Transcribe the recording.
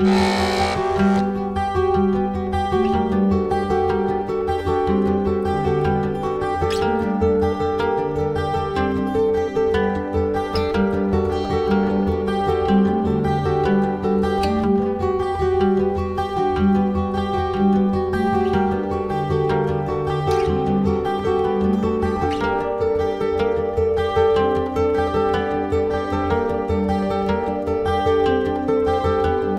Música